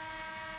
Música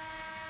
Bye.